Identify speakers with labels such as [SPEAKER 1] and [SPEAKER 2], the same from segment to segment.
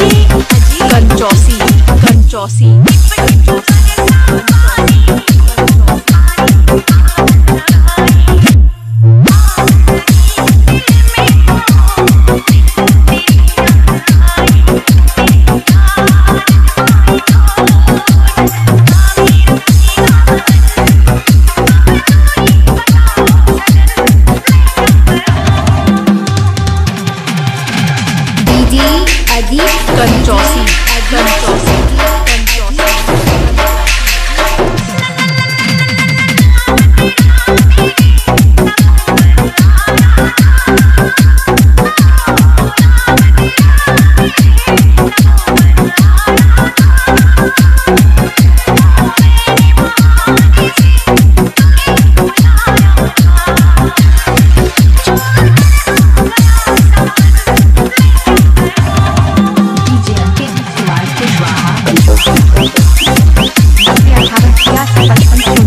[SPEAKER 1] Kanchausi Kanchausi
[SPEAKER 2] Ajit
[SPEAKER 1] Kanchausi Kanchausi
[SPEAKER 3] DJ नब्बे अठारह छियासी पचपन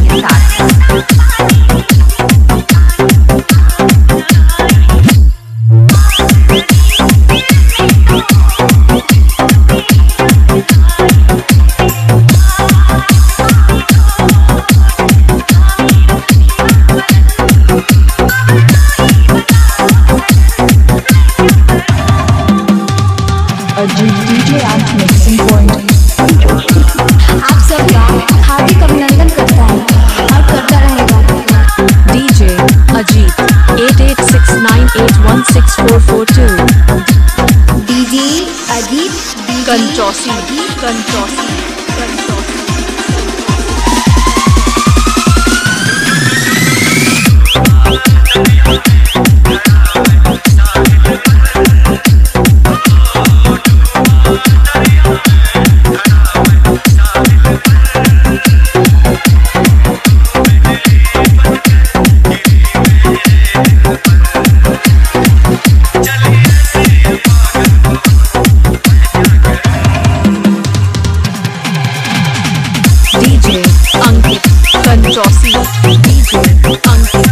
[SPEAKER 2] आप सबका हार्दिक अभिनंदन करता है और करता रहेगा।
[SPEAKER 1] DJ Ajit eight eight six nine eight one six four four two
[SPEAKER 2] DJ Ajit
[SPEAKER 1] Kanchausi Kanchausi Kanchausi. Jossie, DJ, Uncle.